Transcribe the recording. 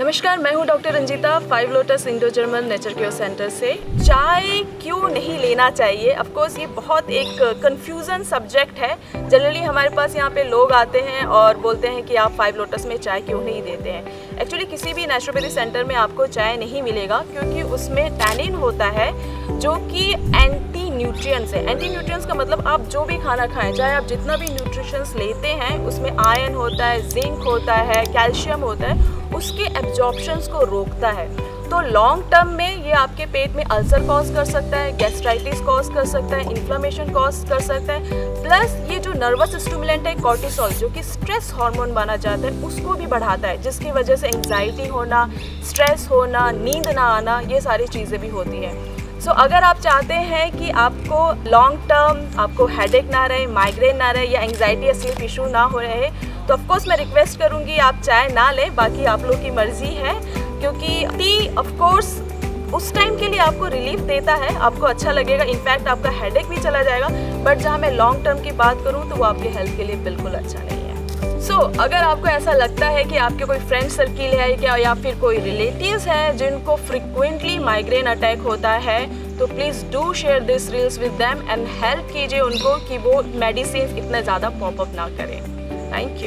नमस्कार, मैं हूँ doctor Ranjita five lotus Indo German nature care centre से। चाय क्यों नहीं लेना चाहिए? ऑफ़ कोर्स ये बहुत एक कंफ्यूजन सब्जेक्ट है। जनरली हमारे पास यहाँ पे लोग आते हैं और बोलते हैं कि आप फाइव लोटस में चाय क्यों नहीं देते हैं। एक्चुअली किसी भी नेचुरोपैथी सेंटर में आपको चाय नहीं मिलेगा, क्योंकि उसमें टैनिन होता है, जो कि एंटी न्यूट्रिएंट्स है। एंटी न्यूट्रिएंट्स का मतलब आप जो भी खाना खाएँ, चाहे आप जितना भी न्यूट्रिशंस लेते हैं, उसमें आयरन होता है जिंक होता है कैल्शियम होता है, उसके एब्जॉर्प्शंस को रोकता है। तो लॉन्ग टर्म में ये आपके पेट में अल्सर कॉज कर सकता है गैस्ट्राइटिस कॉज कर सकता है इन्फ्लामेशन कॉज कर सकता है प्लस ये जो नर्वस स्टूमुलेंट है कॉर्टिसोल जो कि स्ट्रेस हार्मोन माना जाता है उसको भी बढ़ाता है जिसकी वजह से एंग्जाइटी होना स्ट्रेस होना नींद ना आना ये सारी चीज़ें भी होती हैं। सो so, अगर आप चाहते हैं कि आपको लॉन्ग टर्म आपको हेडेक ना रहे माइग्रेन ना रहे या एंग्जाइटी या स्लीप इशू ना हो रहे तो ऑफकोर्स मैं रिक्वेस्ट करूँगी आप चाय ना लें बाकी आप लोग की मर्ज़ी है। क्योंकि टी ऑफकोर्स उस टाइम के लिए आपको रिलीफ देता है आपको अच्छा लगेगा। इनफैक्ट आपका हेडेक भी चला जाएगा। बट जहाँ मैं लॉन्ग टर्म की बात करूँ तो वो आपके हेल्थ के लिए बिल्कुल अच्छा नहीं है। सो so, अगर आपको ऐसा लगता है कि आपके कोई फ्रेंड सर्किल है क्या या फिर कोई रिलेटिव्स हैं जिनको फ्रिक्वेंटली माइग्रेन अटैक होता है तो please do share this reels with them and help कीजिए उनको कि वो मेडिसिन इतना ज़्यादा पॉपअप ना करें। Thank you.